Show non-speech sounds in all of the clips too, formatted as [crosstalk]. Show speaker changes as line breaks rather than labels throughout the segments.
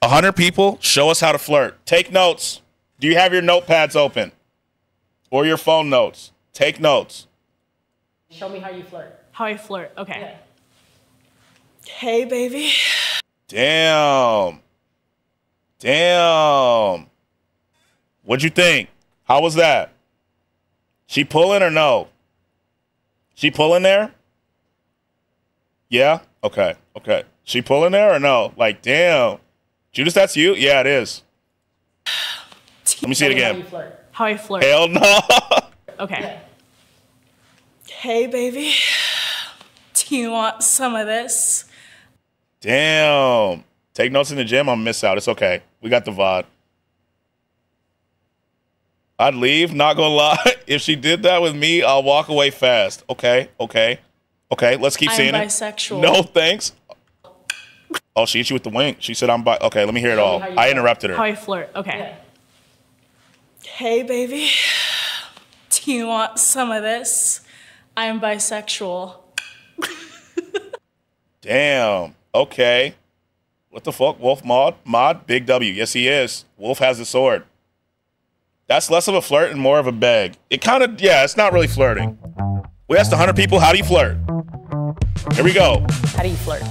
A hundred people, show us how to flirt. Take notes. Do you have your notepads open? Or your phone notes? Take notes.
Show me how you flirt.
How I flirt. Okay.
Hey, baby.
Damn. Damn. What'd you think? How was that? She pulling or no? She pulling there? Yeah? Okay. Okay. She pulling there or no? Like, damn. Judas, that's you? Yeah, it is. [sighs] Let me see it
Show me how
again.
you flirt.
How I flirt.
Hell no. [laughs]
Okay.
Hey, baby. [sighs] Do you want some of this?
Damn. Take notes in the gym. I'm miss out. It's okay. We got the VOD. I'd leave, not gonna [laughs] lie. If she did that with me, I'll walk away fast. Okay, okay, okay. Let's keep
I'm
seeing
bisexual.
it. No thanks. Oh, she hit you with the wink. She said I'm bi. Okay, let me hear it all. I
feel.
interrupted
How
her.
I flirt. Okay.
Hey, baby. Do you want some of this? I'm bisexual. [laughs]
Damn. Okay. What the fuck? Wolf mod? Mod? Big W. Yes, he is. Wolf has the sword. That's less of a flirt and more of a beg. It kind of, yeah, it's not really flirting. We asked 100 people, how do you flirt? Here we go.
How do you flirt?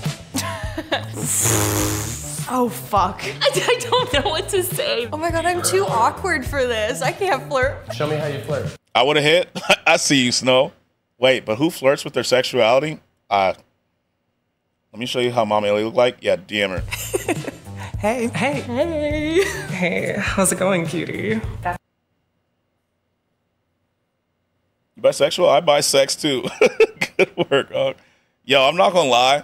Oh, fuck. [laughs]
I, I don't know what to say.
Oh my god, I'm too awkward for this. I can't flirt.
Show me how you flirt.
I would have hit. [laughs] I see you, Snow. Wait, but who flirts with their sexuality? Uh, let me show you how Mama Ellie look like. Yeah, DM her. [laughs]
Hey, hey, hey, hey, how's it going, cutie?
You bisexual? I buy sex too. Good work, dog. Yo, I'm not gonna lie.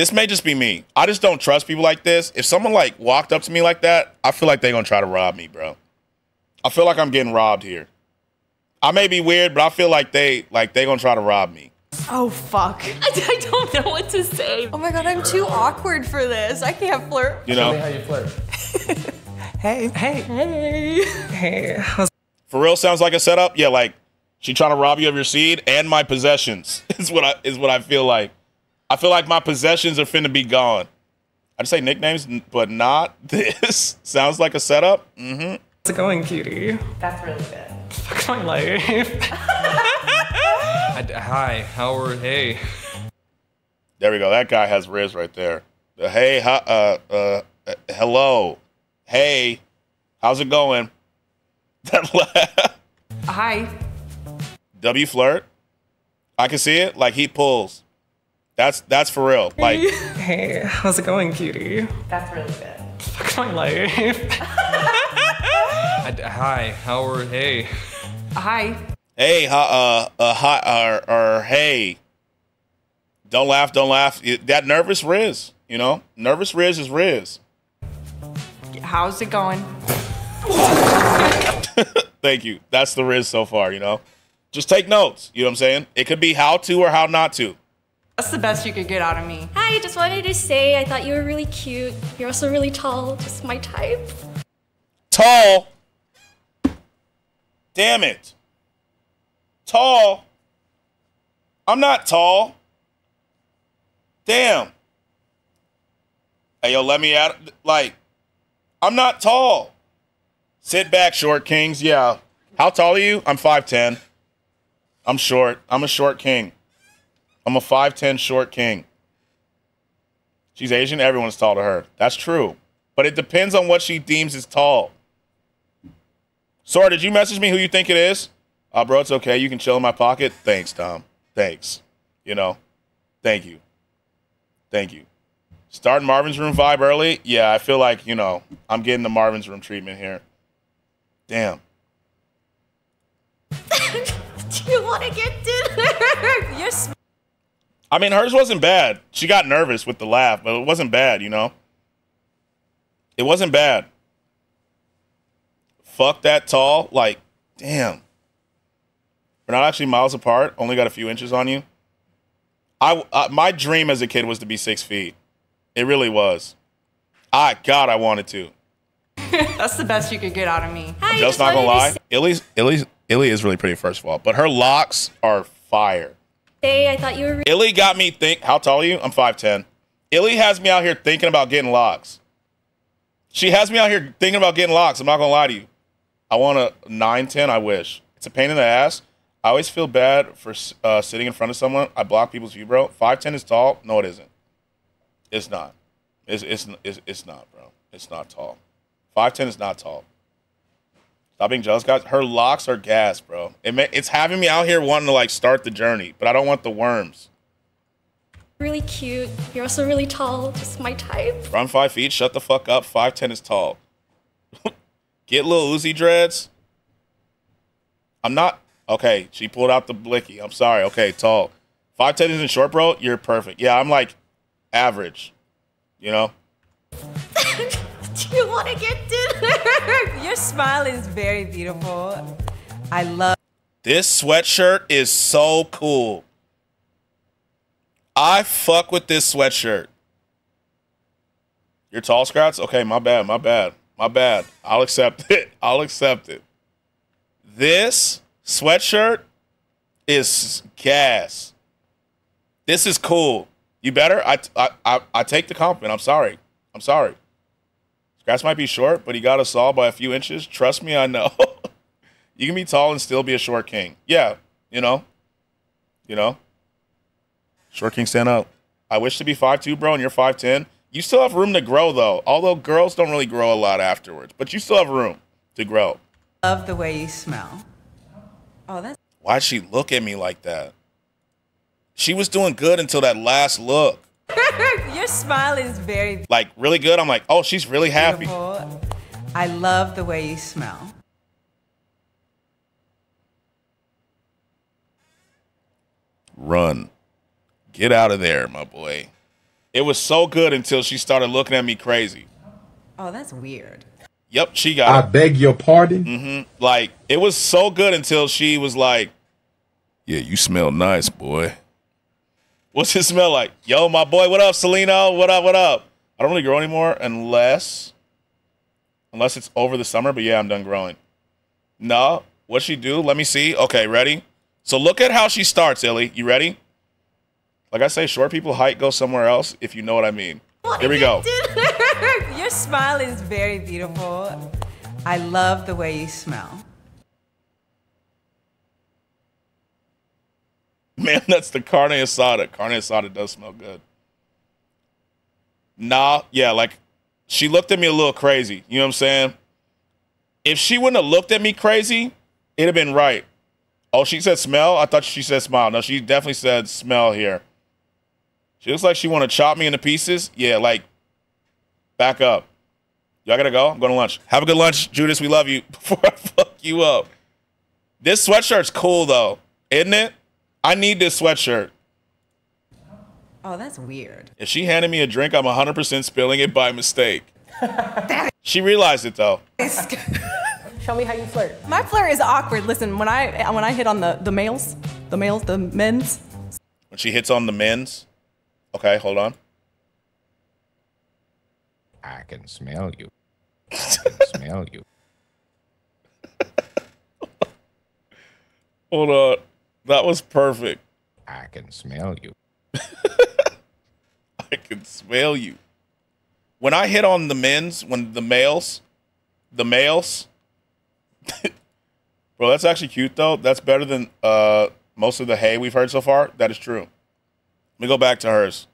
This may just be me. I just don't trust people like this. If someone like walked up to me like that, I feel like they're gonna try to rob me, bro. I feel like I'm getting robbed here. I may be weird, but I feel like they like they gonna try to rob me.
Oh, fuck. [laughs]
I, I don't know what to say.
Oh my god, I'm too awkward for this. I can't flirt.
You
Show me
know?
how you flirt. [laughs]
Hey, hey, hey, hey,
For real sounds like a setup? Yeah, like she trying to rob you of your seed and my possessions. [laughs] Is what I is what I feel like. I feel like my possessions are finna be gone. I'd say nicknames, but not [laughs] this. Sounds like a setup. Mm-hmm.
How's it going, cutie?
That's really good.
Fuck my life. [laughs] Hi, how are, hey.
There we go. That guy has Riz right there. The hey, hi, uh, uh, uh, hello, hey, how's it going? [laughs] That laugh.
Hi.
W flirt. I can see it. Like he pulls. That's that's for real. Like [laughs]
Hey, how's it going, cutie?
That's really good.
Fuck my life. [laughs] Hi, how are, hey.
Hi.
hey, hi, uh, uh, hi, or, or hey. Don't laugh. Don't laugh. That nervous Riz. You know, nervous Riz is Riz.
How's it going? [laughs]
Thank you. That's the Riz so far. You know, just take notes. You know what I'm saying? It could be how to or how not to.
That's the best you could get out of me.
Hi, just wanted to say I thought you were really cute. You're also really tall, just my type.
Tall. Damn it. Tall. I'm not tall. Damn. Hey, yo, let me out. Like, I'm not tall. Sit back, short kings. Yeah. How tall are you? I'm 5'10. I'm short. I'm a short king. I'm a 5'10 short king. She's Asian. Everyone's tall to her. That's true. But it depends on what she deems as tall. Sora, did you message me who you think it is? Uh, bro, it's okay. You can chill in my pocket. Thanks, Tom. Thanks. You know, thank you. Thank you. Starting Marvin's Room vibe early? Yeah, I feel like, you know, I'm getting the Marvin's Room treatment here. Damn. [laughs]
Do you want to get dinner? [laughs]
Yes.
I mean, hers wasn't bad. She got nervous with the laugh, but it wasn't bad, you know? It wasn't bad. Fuck that tall. Like, damn. We're not actually miles apart. Only got a few inches on you. I, uh, my dream as a kid was to be six feet. It really was. I God, I wanted to. [laughs]
That's the best you could get out of me.
Hi,
Just not gonna lie.
to
Illy's Illy's Illy is really pretty, first of all, but her locks are fire.
Say I thought you were.
Illy got me think. How tall are you? I'm five ten. Illy has me out here thinking about getting locks. She has me out here thinking about getting locks. I'm not gonna lie to you. I want a 9, 10, I wish. It's a pain in the ass. I always feel bad for uh, sitting in front of someone. I block people's view, bro. 5'10 is tall. No, it isn't. It's not. It's, it's, it's, it's not, bro. It's not tall. 5'10 is not tall. Stop being jealous, guys. Her locks are gas, bro. It may, it's having me out here wanting to like start the journey, but I don't want the worms.
Really cute. You're also really tall. Just my type.
Run five feet, shut the fuck up. 5'10 is tall. [laughs] Get Lil Uzi dreads. I'm not okay. She pulled out the blicky. I'm sorry. Okay, tall. 5'10 isn't short, bro. You're perfect. Yeah, I'm like average. You know? [laughs]
You want to get dinner? [laughs]
Your smile is very beautiful. I love
This sweatshirt is so cool. I fuck with this sweatshirt. You're tall, Skrats? Okay, my bad, my bad, my bad. I'll accept it. [laughs] I'll accept it. This sweatshirt is gas. This is cool. You better. I, I, I, I take the compliment. I'm sorry. I'm sorry. Scratch might be short, but he got us all by a few inches. Trust me, I know. [laughs] you can be tall and still be a short king. Yeah, you know. You know. Short king stand up. I wish to be 5'2, bro, and you're 5'10. You still have room to grow, though. Although girls don't really grow a lot afterwards, but you still have room to grow.
love the way you smell. Oh, that's
Why'd she look at me like that? She was doing good until that last look. [laughs]
your smile is very
Like, really good. I'm like, oh, she's really happy.
beautiful. I love the way you smell.
Run. Get out of there, my boy. It was so good until she started looking at me crazy.
Oh, that's weird.
Yep, she
I
got it.
beg your pardon. Mm-hmm.
Like, it was so good until she was like, Yeah, you smell nice, boy. What's it smell like? Yo, my boy, what up, Selena? What up, what up? I don't really grow anymore unless unless it's over the summer, but yeah, I'm done growing. No, what she do? Let me see. Okay, ready? So look at how she starts, Illy. You ready? Like I say, short people height go somewhere else, if you know what I mean. Here we go. [laughs]
Your smile is very beautiful. I love the way you smell. [laughs]
Man, that's the carne asada. Carne asada does smell good. Nah, yeah, like she looked at me a little crazy. You know what I'm saying? If she wouldn't have looked at me crazy, it'd have been right. Oh, she said smell? I thought she said smile. No, she definitely said smell here. She looks like she want to chop me into pieces. Yeah, like back up. Y'all gotta go. I'm going to lunch. Have a good lunch, Judas. We love you. [laughs] Before I fuck you up. This sweatshirt's cool though, isn't it? I need this sweatshirt.
Oh, that's weird.
If she handed me a drink, I'm 100% spilling it by mistake. she realized it though. [laughs]
Show me how you flirt.
My flirt is awkward. Listen, when I when I hit on the the males, the males, the men's,
When she hits on the men's. Okay, hold on.
I can smell you. [laughs] I can smell you.
Hold on. That was perfect.
I can smell you. [laughs]
I can smell you. When I hit on the men's, when the males, the males, [laughs] bro, that's actually cute though. That's better than uh, most of the hay we've heard so far. That is true. Let me go back to hers.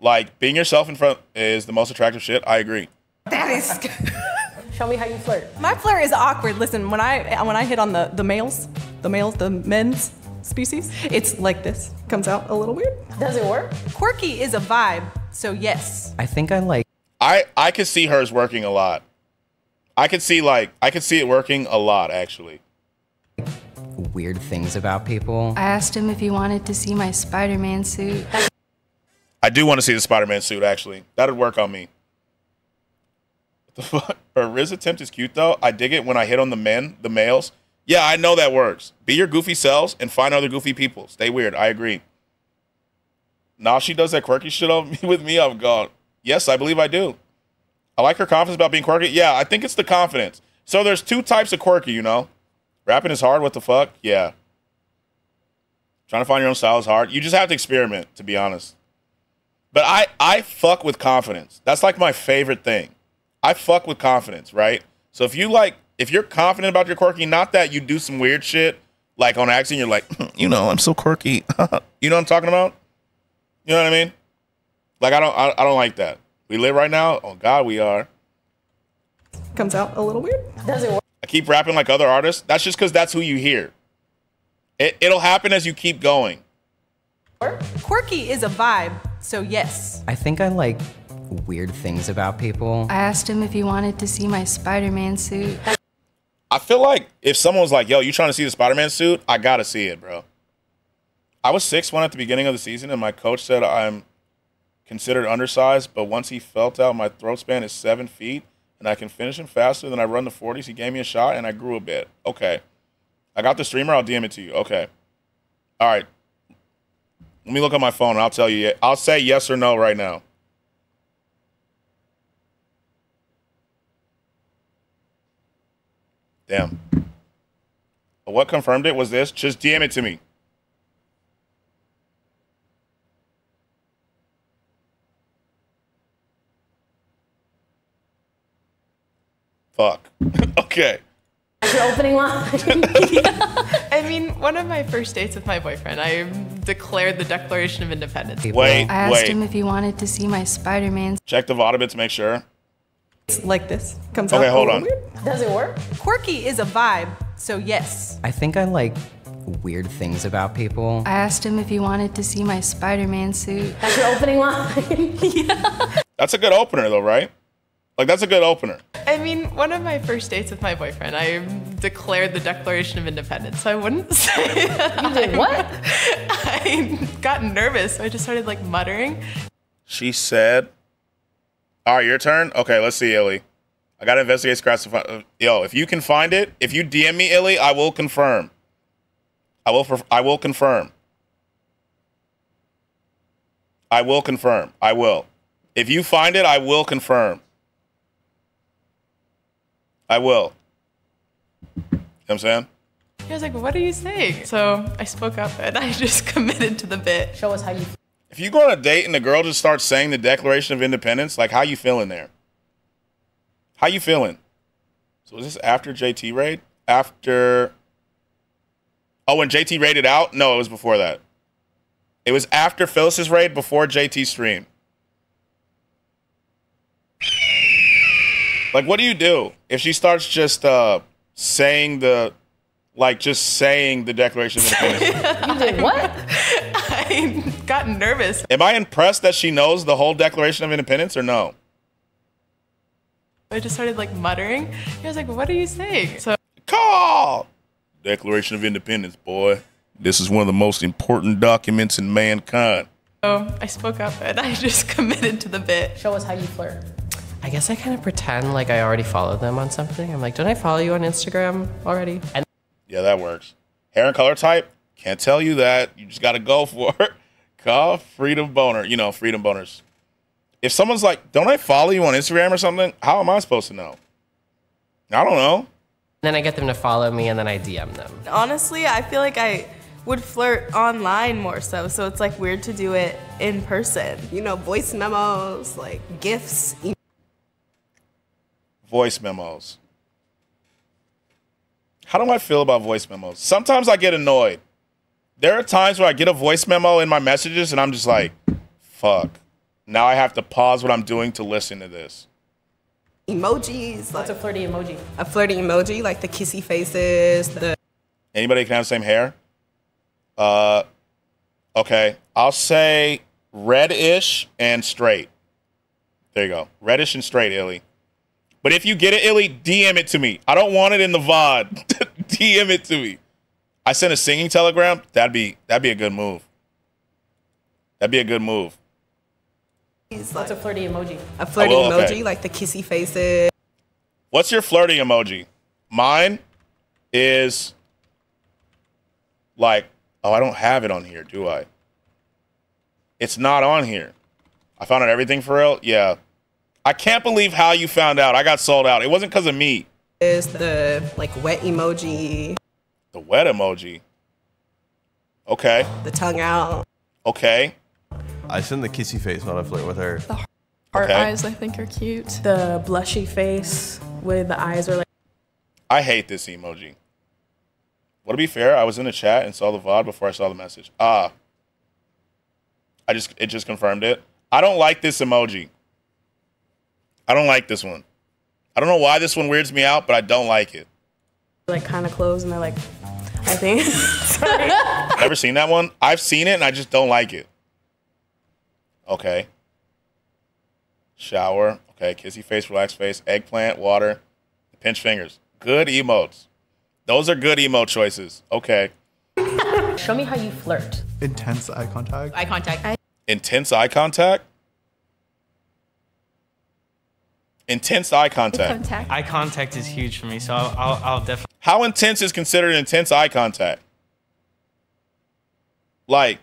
Like being yourself in front is the most attractive shit. I agree.
that is.
Show me how you flirt.
My flirt is awkward. Listen, when I when I hit on the the males, the males, the men's species, it's like this. Comes out a little weird.
Does it work?
Quirky is a vibe, so yes.
I think I like
I I could see hers working a lot. I could see like I could see it working a lot actually.
weird things about people.
I asked him if he wanted to see my Spider Man suit.
I do want to see the Spider-Man suit. Actually, that'd work on me. The fuck? [laughs] Her Riz attempt is cute though. I dig it when I hit on the men, the males. Yeah, I know that works. Be your goofy selves and find other goofy people. Stay weird. I agree. Now she does that quirky shit on [laughs] me with me. I'm gone. Yes, I believe I do. I like her confidence about being quirky. Yeah, I think it's the confidence. So there's two types of quirky, you know. Rapping is hard. What the fuck? Yeah. Trying to find your own style is hard. You just have to experiment, to be honest. But I I fuck with confidence. That's like my favorite thing. I fuck with confidence, right? So if you like if you're confident about your quirky, not that you do some weird shit like on accident, you're like, "Hmm, [clears throat] you know, I'm so quirky. [laughs] you know what I'm talking about? You know what I mean? Like I don't I, I don't like that. We live right now. Oh God, we are.
Comes out a little weird.
Does it work?
I keep rapping like other artists. That's just because that's who you hear. It, it'll happen as you keep going.
Quirky is a vibe, so yes.
I think I like weird things about people.
I asked him if he wanted to see my Spider Man suit.
I feel like if someone was like, "Yo, you trying to see the Spider-Man suit?" I gotta see it, bro. I was six one at the beginning of the season, and my coach said I'm considered undersized, but once he felt out my throat span is seven feet, and I can finish him faster than I run the forties. He gave me a shot, and I grew a bit. Okay, I got the streamer. I'll DM it to you. Okay, all right. Let me look at my phone, and I'll tell you. I'll say yes or no right now. Damn. What confirmed it was this? Just DM it to me. Fuck. [laughs] okay.
Your opening line. [laughs]
I mean, one of my first dates with my boyfriend, I declared the Declaration of Independence.
Wait,
I asked
wait.
him if he wanted to see my Spider Man
Check the VOD a to make sure.
It's like this. Comes out
Okay,
a
hold on.
weird.
Does it work?
Quirky is a vibe, so yes.
I think I like weird things about people.
I asked him if he wanted to see my Spider Man suit.
That's your opening line. [laughs]
That's a good opener, though, right? Like, that's a good opener.
I mean, one of my first dates with my boyfriend, I declared the Declaration of Independence. So I wouldn't [laughs] say
You did what? [laughs]
I got nervous. So I just started like muttering.
She said, All right, your turn? Okay, let's see, Illy. I got to investigate scratch to find. uh, Yo, if you can find it, if you DM me, Illy, I will confirm. I will, for, I will confirm. I will confirm. I will. If you find it, I will confirm. I will. You know what I'm saying?
He was like, "What are you saying?" So I spoke up and [laughs] I just committed to the bit.
Show us how you.
If you go on a date and the girl just starts saying the Declaration of Independence, like how you feeling there? How you feeling? So is this after JT raid? After Oh, when JT raided out? No, it was before that. It was after Phyllis's raid, before JT stream. Like, what do you do if she starts just uh saying the like just saying the Declaration of Independence? [laughs]
You did what? [laughs] [laughs]
I got nervous.
Am I impressed that she knows the whole Declaration of Independence or no?
I just started like muttering. He was like, "What are you saying?" So
Call! Declaration of Independence, boy. This is one of the most important documents in mankind.
Oh, I spoke up and I just [laughs] committed to the bit.
Show us how you flirt.
I guess I kind of pretend like I already followed them on something. I'm like, don't I follow you on Instagram already? And
Yeah, that works. Hair and color type? Can't tell you that. You just got to go for it. [laughs] Call Freedom Boner. You know, Freedom Boners. If someone's like, don't I follow you on Instagram or something? How am I supposed to know? I don't know.
then I get them to follow me and then I DM them.
Honestly, I feel like I would flirt online more so, so it's like weird to do it in person.
You know, voice memos, like gifts.
Voice memos. How do I feel about voice memos? Sometimes I get annoyed. There are times where I get a voice memo in my messages and I'm just like, fuck. Now I have to pause what I'm doing to listen to this.
Emojis.
What's a flirty emoji?
A flirty emoji, like the kissy faces, the
Anybody can have the same hair? Uh, okay. I'll say reddish and straight. There you go. Reddish and straight, Illy. But if you get it, Illy, DM it to me. I don't want it in the VOD. [laughs] DM it to me. I sent a singing telegram. That'd be that'd be a good move. That'd be a good move.
What's a flirty emoji?
a flirty
Oh, okay.
emoji, like the kissy faces.
What's your flirty emoji? Mine is like, oh, I don't have it on here, do I? It's not on here. I found out everything for real. Yeah. I can't believe how you found out. I got sold out. It wasn't because of me.
Is the like wet emoji,
The wet emoji. Okay.
the tongue out.
Okay.
I send the kissy face when I flirt with her.
The heart
Okay.
eyes, I think, are cute. The blushy face with the eyes are like.
I hate this emoji. Well, to be fair, I was in the chat and saw the VOD before I saw the message. Ah. I just it just confirmed it. I don't like this emoji. I don't like this one. I don't know why this one weirds me out, but I don't like it.
like kind of closed and they're like, I think. [laughs] Sorry.
Ever seen that one? I've seen it and I just don't like it. Okay. Shower. Okay. Kissy face, relaxed face, eggplant, water, pinch fingers. Good emotes. Those are good emote choices. Okay.
Show me how you flirt.
Intense eye contact.
Eye contact.
Intense eye contact. Intense eye contact.
Eye contact is huge for me, so I'll, I'll, I'll definitely.
How intense is considered intense eye contact? Like,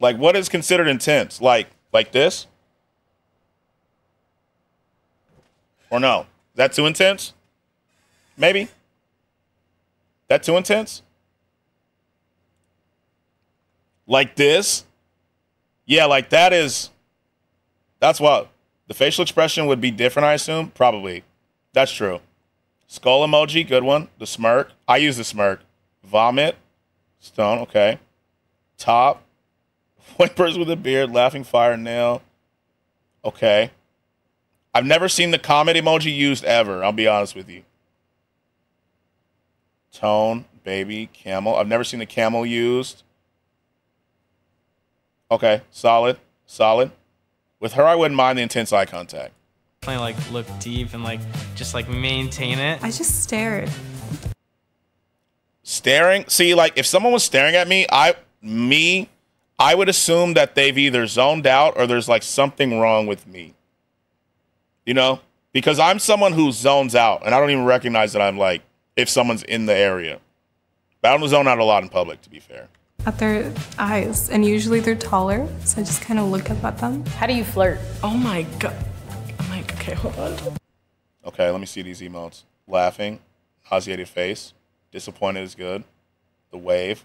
like what is considered intense? Like, like this? Or no? Is that too intense? Maybe. That too intense? Like this? Yeah, like that is. That's what the facial expression would be different. I assume probably. That's true. Skull emoji, good one. The smirk. I use the smirk. Vomit. Stone, okay. Top. [laughs] Whimpers with a beard, laughing fire nail. Okay. I've never seen the comet emoji used ever, I'll be honest with you. Tone, baby, camel. I've never seen the camel used. Okay, solid, solid. With her, I wouldn't mind the intense eye contact.
Definitely like look deep and like just like maintain it.
I just stared.
Staring. See, like if someone was staring at me, I me, I would assume that they've either zoned out or there's like something wrong with me. You know, because I'm someone who zones out, and I don't even recognize that I'm like if someone's in the area. But I don't zone out a lot in public, to be fair.
At their eyes, and usually they're taller, so I just kind of look up at them.
How do you flirt?
Oh my god. I'm like, okay, hold on.
Okay, let me see these emotes. Laughing, nauseated face, disappointed is good. The wave.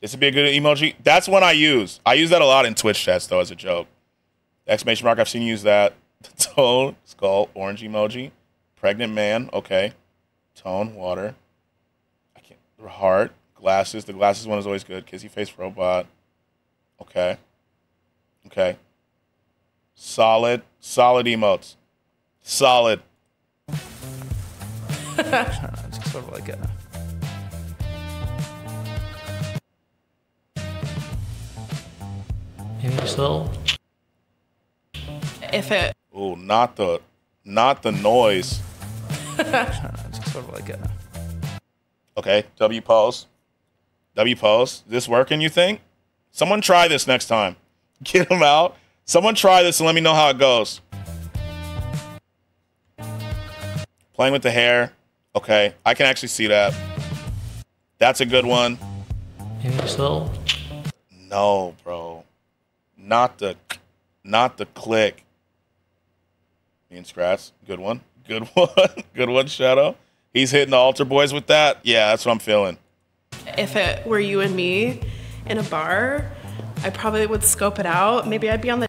This would be a good emoji. That's one I use. I use that a lot in Twitch chats though as a joke. Exclamation mark, I've seen you use that. [laughs] The Tone, skull, orange emoji. Pregnant man, okay. Tone, water. I can't heart, glasses. The glasses one is always good. Kissy face robot. Okay. Okay. Solid, solid emotes. Solid.
It's [laughs] sort of like a.
Maybe just a little.
If it.
Oh, not the, not the noise.
It's [laughs] sort of like a.
Okay, W pose. W pose. This working? You think? Someone try this next time. [laughs] Get them out. Someone try this and let me know how it goes. Playing with the hair. Okay, I can actually see that. That's a good one.
Maybe just a little.
No, bro. Not the, not the click. Me and Scratch. Good one. Good [laughs] one. Good one, Shadow. He's hitting the altar boys with that. Yeah, that's what I'm feeling.
If it were you and me in a bar, I probably would scope it out. Maybe I'd be on the.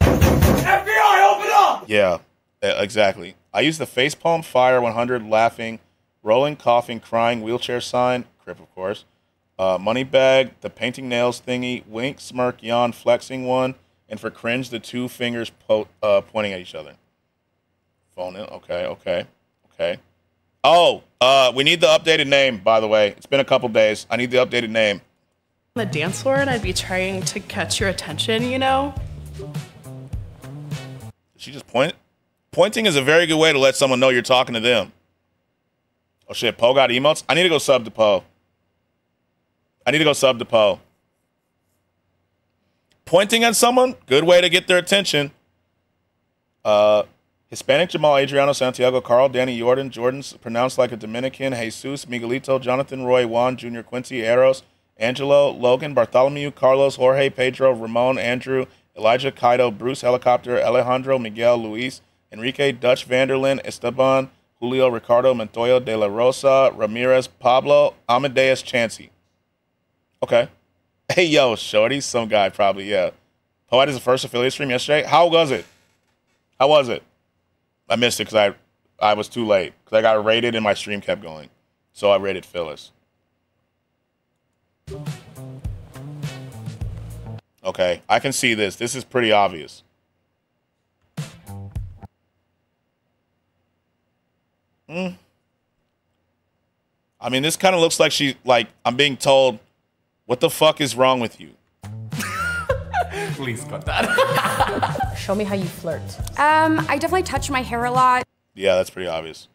FBI, open up! Yeah, exactly. I use the facepalm fire 100 laughing, rolling, coughing, crying, wheelchair sign, crip of course, uh, money bag, the painting nails thingy, wink, smirk, yawn, flexing one, and for cringe, the two fingers po- uh, pointing at each other. Phone in. Okay, okay, okay. Oh, uh, we need the updated name, by the way. It's been a couple days. I need the updated name.
the dance floor and I'd be trying to catch your attention, you know?
She just point. Pointing is a very good way to let someone know you're talking to them. Oh shit, Poe got emotes. I need to go sub to Poe. I need to go sub to Poe. Pointing at someone, good way to get their attention. Uh, Hispanic Jamal Adriano Santiago Carl Danny Jordan Jordan's pronounced like a Dominican Jesus Miguelito Jonathan Roy Juan Jr. Quincy Eros Angelo Logan Bartholomew Carlos Jorge Pedro Ramon Andrew Elijah Kaido Bruce Helicopter Alejandro Miguel Luis Enrique Dutch van der Linde Esteban Julio Ricardo Montoya De La Rosa Ramirez Pablo Amadeus Chansey. Okay. [laughs] Hey, yo, Shorty, some guy probably, yeah. Poet is the first affiliate stream yesterday. How was it? How was it? I missed it because I, I was too late because I got raided and my stream kept going. So I raided Phyllis. Okay, I can see this. This is pretty obvious. Hmm. I mean, this kind of looks like she, like, I'm being told, what the fuck is wrong with you? [laughs]
Please cut that. [laughs]
Show me how you flirt.
Um, I definitely touch my hair a lot.
Yeah, that's pretty obvious.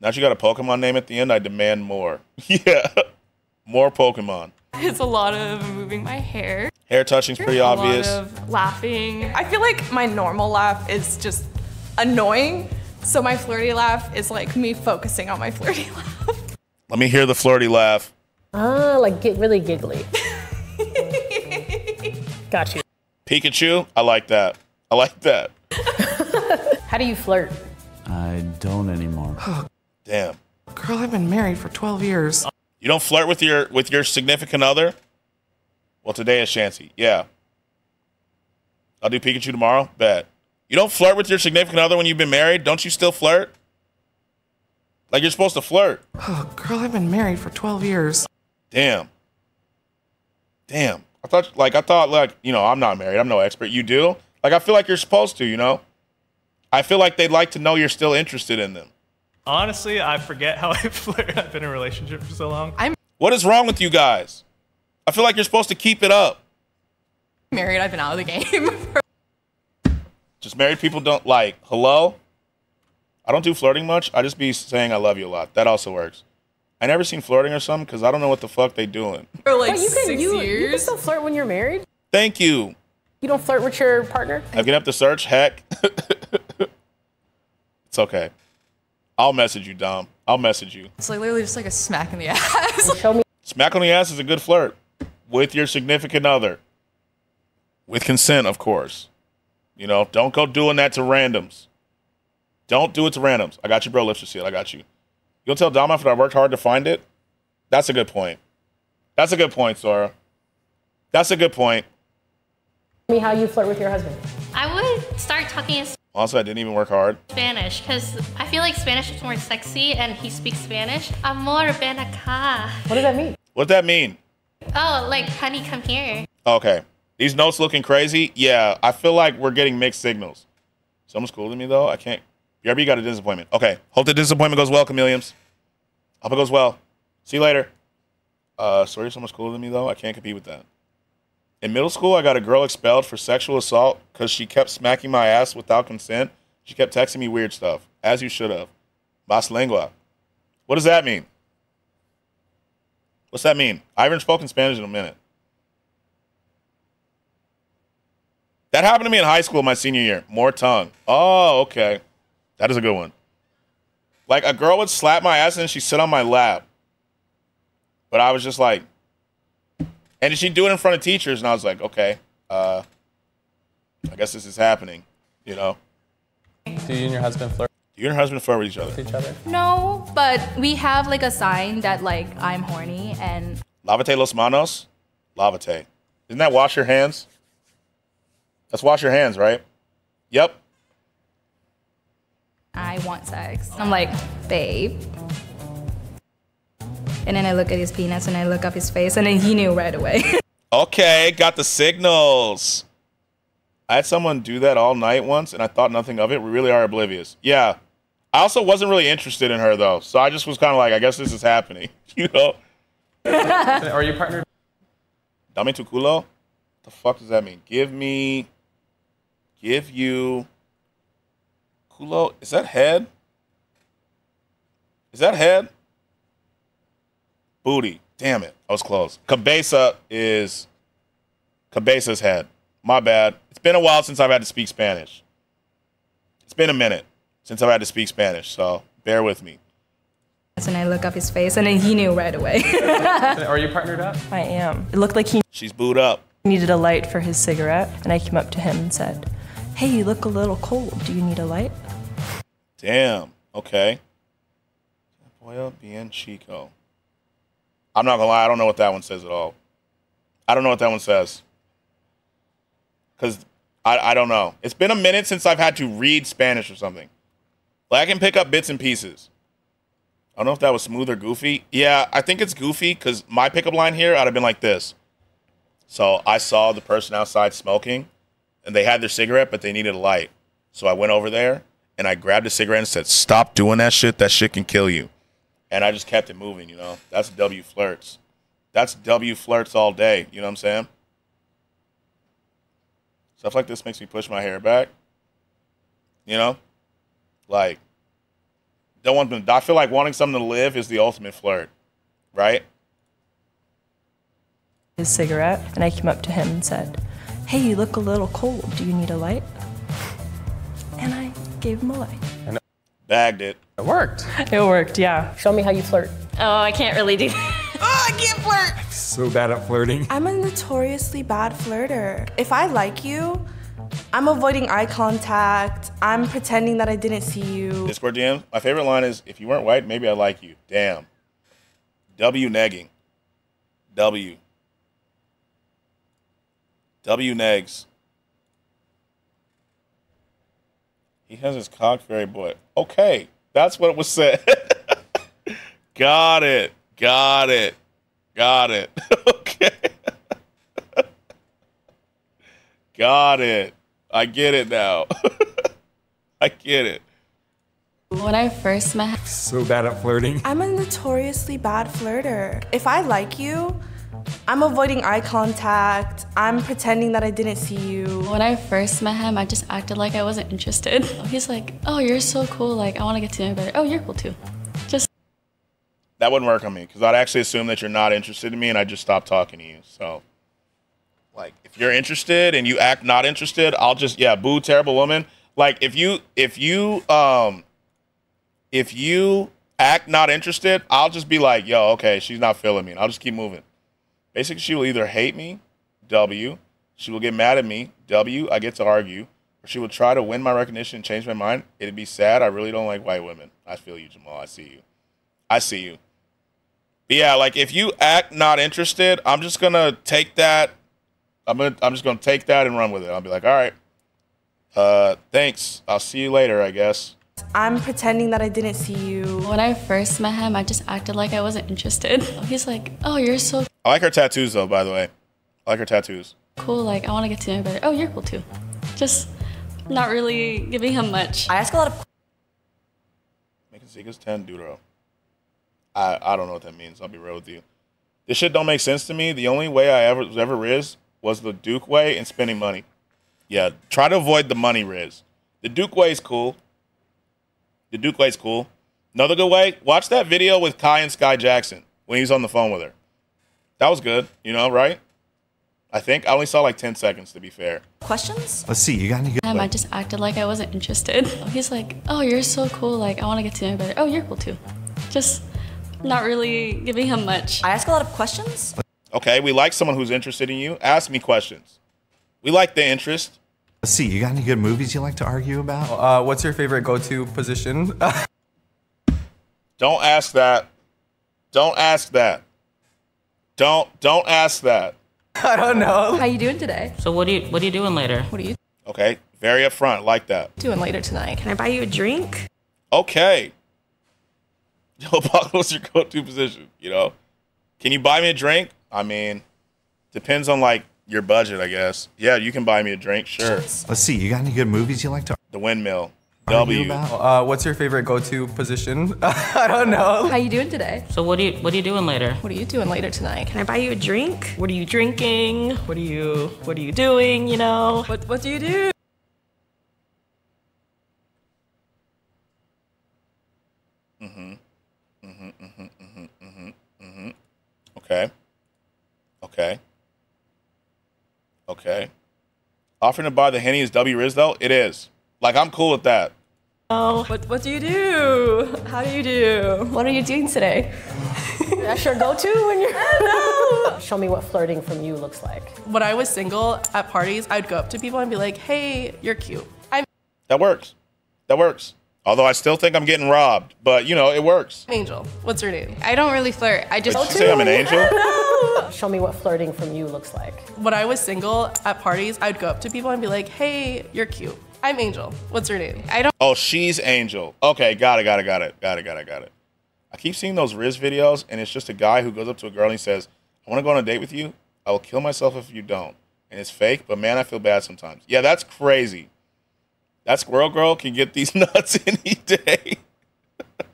Now that you got a Pokemon name at the end, I demand more. [laughs] yeah, more Pokemon.
It's a lot of moving my hair.
Hair touching's pretty
a
obvious.
lot of laughing.
I feel like my normal laugh is just annoying. So my flirty laugh is like me focusing on my [laughs] flirty laugh.
Let me hear the flirty laugh.
Ah, like get really giggly. [laughs] Got you.
Pikachu, I like that. I like that. [laughs]
How do you flirt?
I don't anymore.
Oh, [gasps] Damn.
Girl, I've been married for 12 years.
You don't flirt with your with your significant other? Well, today is Chansey. Yeah. I'll do Pikachu tomorrow. Bet. You don't flirt with your significant other when you've been married? Don't you still flirt? Like you're supposed to flirt. [sighs]
Oh, girl, I've been married for 12 years.
Damn. Damn. I thought like I thought like, you know, I'm not married. I'm no expert. You do? Like I feel like you're supposed to, you know? I feel like they'd like to know you're still interested in them.
Honestly, I forget how [laughs] I flirt. I've been in a relationship for so long.
I'm
What is wrong with you guys? I feel like you're supposed to keep it up.
married. I've been out of the game. [laughs]
Just married people don't like, hello? I don't do flirting much. I just be saying I love you a lot. That also works. I never seen flirting or something because I don't know what the fuck they doing.
for like
Wait, you can
six
you,
years.
you can still flirt when you're married.
Thank you.
You don't flirt with your partner.
I get up to search. Heck. [laughs] it's okay. I'll message you, Dom. I'll message you.
It's like literally just like a smack in the ass. [laughs]
Show me.
Smack on the ass is a good flirt with your significant other. With consent, of course. You know, don't go doing that to randoms. Don't do it to randoms. I got you, bro. Lips to seal. I got you. You'll tell Dom after I worked hard to find it? That's a good point. That's a good point, Sora. That's a good point.
Show me how you flirt with your husband.
I would start talking in
Also, I didn't even work hard.
Spanish because I feel like Spanish is more sexy and he speaks Spanish. Amor, ven acá.
What does that mean?
What does that mean?
Oh, like, honey, come here.
Okay. These notes looking crazy. Yeah, I feel like we're getting mixed signals. Someone's cool to me though. I can't. BRB got a disappointment. Okay. Hope the disappointment goes well, Chameleons. Hope it goes well. See you later. Uh, sorry, someone's cooler than me though. I can't compete with that. In middle school, I got a girl expelled for sexual assault because she kept smacking my ass without consent. She kept texting me weird stuff, as you should have. Mas lengua. What does that mean? What's that mean? I haven't spoken Spanish in a minute. That happened to me in high school my senior year. More tongue. Oh, okay. That is a good one. Like a girl would slap my ass and she'd sit on my lap. But I was just like, and she'd do it in front of teachers, and I was like, okay, uh, I guess this is happening, you know?
Do you and your husband flirt
Do you and your husband flirt with each other?
with each other?
No, but we have like a sign that like I'm horny and
Lavate los manos? Lavate. Isn't that wash your hands? That's wash your hands, right? Yep.
I want sex. I'm like, babe. And then I look at his penis and I look up his face and then he knew right away. [laughs]
Okay, got the signals. I had someone do that all night once, and I thought nothing of it. We really are oblivious. Yeah. I also wasn't really interested in her though, so I just was kind of like, I guess this is happening, [laughs] you know?
Are you partnered?
Dame tu culo? The fuck does that mean? Give me, give you, culo? Is that head? Is that head? Booty. Damn it, I was close. Cabeza is Cabeza's head. My bad. It's been a while since I've had to speak Spanish. It's been a minute since I've had to speak Spanish, so bear with me.
and I look up his face and then he knew right away. [laughs]
Are you partnered up?
I am. It looked like he
She's booed up.
needed a light for his cigarette, and I came up to him and said, Hey, you look a little cold. Do you need a light?
Damn. Okay. Boya oh, bien chico. I'm not gonna lie, I don't know what that one says at all. I don't know what that one says. Cause I, I don't know. It's been a minute since I've had to read Spanish or something. Like I can pick up bits and pieces. I don't know if that was smooth or goofy. Yeah, I think it's goofy because my pickup line here I'd have been like this. So I saw the person outside smoking, and they had their cigarette, but they needed a light. So I went over there and I grabbed a cigarette and said, "Stop doing that shit. That shit can kill you." And I just kept it moving. You know, that's W flirts. That's W flirts all day. You know what I'm saying? Stuff like this makes me push my hair back. You know, like don't want them. I feel like wanting something to live is the ultimate flirt, right?
His cigarette, and I came up to him and said, Hey, you look a little cold. Do you need a light? And I gave him a light.
And Bagged it.
It worked. It worked, yeah.
Show me how you flirt.
Oh, I can't really do that. [laughs]
Oh, I can't flirt.
I'm So bad at flirting.
I'm a notoriously bad flirter. If I like you, I'm avoiding eye contact. I'm pretending that I didn't see you.
Discord DMs. My favorite line is, "If you weren't white, maybe I'd like you." Damn. W negging. W. W negs. He has his cock very boy. Okay, that's what it was said. [laughs] Got it. Got it. Got it. [laughs] okay. Got it. I get it now. [laughs] I get it.
When I first met
So bad at flirting.
I'm a notoriously bad flirter. If I like you, I'm avoiding eye contact. I'm pretending that I didn't see you.
when I first met him, I just acted like I wasn't interested. [laughs] He's like, "Oh, you're so cool. Like, I want to get to know you better. Oh, you're cool too." Just
That wouldn't work on me because I'd actually assume that you're not interested in me and I just stop talking to you. So, like, if you're interested and you act not interested, I'll just yeah, boo, terrible woman. Like, if you if you um if you act not interested, I'll just be like, yo, okay, she's not feeling me, and I'll just keep moving. Basically, she will either hate me, W. She will get mad at me, W. I get to argue, or she will try to win my recognition and change my mind. It'd be sad. I really don't like white women. I feel you, Jamal. I see you. I see you. But yeah, like if you act not interested, I'm just gonna take that. I'm gonna I'm just gonna take that and run with it. I'll be like, all right, uh, thanks. I'll see you later, I guess.
I'm pretending that I didn't see you.
when I first met him, I just acted like I wasn't interested. [laughs] He's like, "Oh, you're so
I like her tattoos though, by the way. I like her tattoos.
cool. Like, I want to get to know you better. Oh, you're cool too." Just not really giving him much.
I ask a lot of
Making Zika's 10 Duro. I, I don't know what that means. I'll be real with you. This shit don't make sense to me. The only way I ever was ever Riz was the Duke way and spending money. Yeah, try to avoid the money Riz. The Duke way is cool. The Duke way is cool. Another good way, watch that video with Kai and Skai Jackson when he was on the phone with her. That was good, you know, right? I think I only saw like 10 seconds to be fair.
questions.
Let's see. You got any good?
Him, I just acted like I wasn't interested. [laughs] He's like, "Oh, you're so cool. Like, I want to get to know you better. Oh, you're cool too." Just not really giving him much.
I ask a lot of questions.
Okay, we like someone who's interested in you. Ask me questions. We like the interest.
Let's see. You got any good movies you like to argue about?
Uh, what's your favorite go-to position? [laughs]
Don't ask that. Don't ask that. Don't don't ask that. [laughs]
I don't know.
How you doing today?
So what are you what are you doing later?
What are you
Okay, very upfront, like that.
doing later tonight?
Can I buy you a drink?
Okay. [laughs] Yo, Pac, what's your go-to position? You know, can you buy me a drink? I mean, depends on like your budget, I guess. Yeah, you can buy me a drink, sure.
Let's see. You got any good movies you like to
The windmill.
Argue
W.
Uh, what's your favorite go-to position? [laughs] I don't know.
How you doing today?
So what are you what are you doing later?
What are you doing later tonight?
Can I buy you a drink?
What are you drinking? What are you what are you doing, you know?
What What do you do?
Mm-hmm. Mm-hmm. Mm-hmm. Mm-hmm. Mm-hmm. Mm-hmm. Okay. Okay. Okay. Offering to buy the henny is W Riz though? It is. Like I'm cool with that.
Oh, what What do you do? How do you do? What are you doing today? [laughs]
That's your go-to when you're. no. [laughs] Show me what flirting from you looks like.
When I was single at parties, I'd go up to people and be like, "Hey, you're cute." I'm
That works. That works. Although I still think I'm getting robbed, but you know, it works.
Angel. What's your name?
I don't really flirt. I just
Did you say I'm an angel?
Show me what flirting from you looks like.
When I was single at parties, I'd go up to people and be like, hey, you're cute. I'm Angel. What's your name? I don't
Oh, she's Angel. Okay, got it, got it, got it, got it, got it, got it. I keep seeing those Riz videos, and it's just a guy who goes up to a girl and he says, I want to go on a date with you. I will kill myself if you don't. And it's fake, but man, I feel bad sometimes. Yeah, that's crazy. That squirrel girl can get these [laughs] nuts any day.
I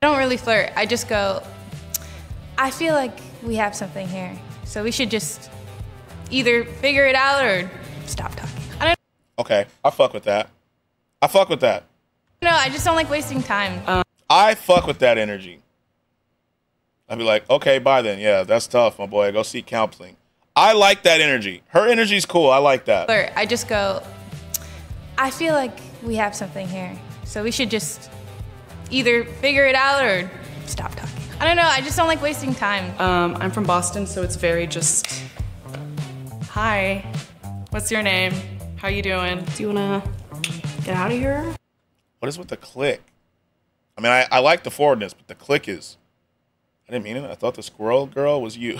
don't really flirt. I just go, I feel like we have something here. So we should just either figure it out or stop talking. I don't
Okay, I fuck with that. I fuck with that.
No, I just don't like wasting time.
I fuck with that energy. I'd be like, okay, bye then. Yeah, that's tough, my boy. Go seek counseling. I like that energy. Her energy's cool. I like that.
flirt. I just go, I feel like we have something here. So we should just either figure it out or stop talking. I don't know. I just don't like wasting time.
Um, I'm from Boston, so it's very just. Hi, what's your name? How you doing? Do you wanna get out of here?
What is with the click? I mean, I, I like the forwardness, but the click is. I didn't mean it. I thought the squirrel girl was you.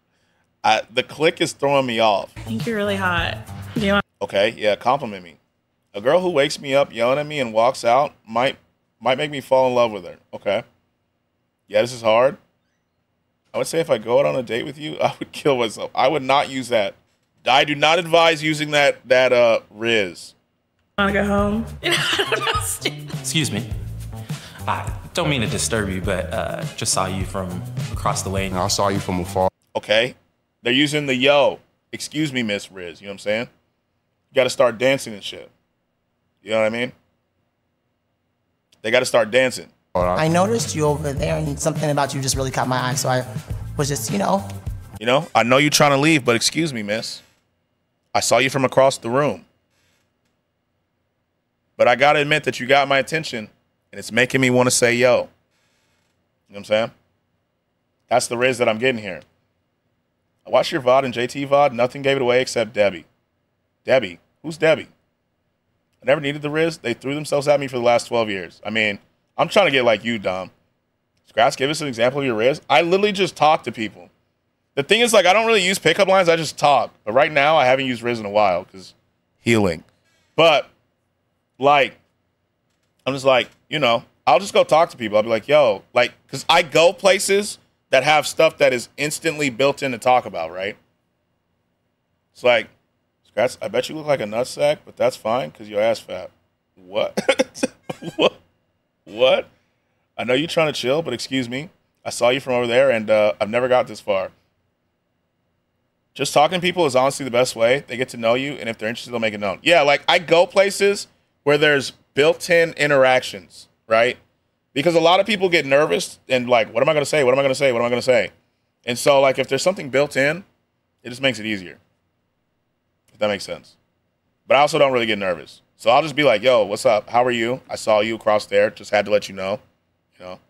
[laughs] I, the click is throwing me off.
I think you're really hot. Do you want?
Okay, yeah, compliment me. A girl who wakes me up yelling at me and walks out might might make me fall in love with her. Okay. Yeah, this is hard. I would say if I go out on a date with you, [laughs] I would kill myself. I would not use that. I do not advise using that that uh Riz.
Wanna go home? [laughs]
Excuse me. I don't mean to disturb you, but uh, just saw you from across the way.
I saw you from afar.
Okay. They're using the yo. Excuse me, Miss Riz. You know what I'm saying? You got to start dancing and shit. You know what I mean? They got to start dancing.
I noticed you over there, and something about you just really caught my eye. So I was just, you know,
You know, I know you're trying to leave, but excuse me, miss. I saw you from across the room. But I got to admit that you got my attention, and it's making me want to say yo. You know what I'm saying? That's the Riz that I'm getting here. I watched your VOD and JT VOD. Nothing gave it away except Debbie. Debbie? Who's Debbie? I never needed the Riz. They threw themselves at me for the last 12 years. I mean, I'm trying to get like you, Dom. Skrats, give us an example of your Riz. I literally just talk to people. The thing is, like, I don't really use pickup lines. I just talk. But right now, I haven't used Riz in a while because healing. But, like, I'm just like, you know, I'll just go talk to people. I'll be like, yo, like, because I go places that have stuff that is instantly built in to talk about, right? It's like, Skrats, I bet you look like a nutsack, but that's fine because your ass fat. What? [laughs] what? What? I know you're trying to chill, but excuse me. I saw you from over there, and uh, I've never got this far. Just talking to people is honestly the best way. They get to know you, and if they're interested, they'll make it known. Yeah, like I go places where there's built-in interactions, right? Because a lot of people get nervous and like, what am I going to say? What am I going to say? What am I going to say? And so, like, if there's something built in, it just makes it easier. If that makes sense. But I also don't really get nervous. So I'll just be like, yo, what's up? How are you? I saw you across there. Just had to let you know. You know,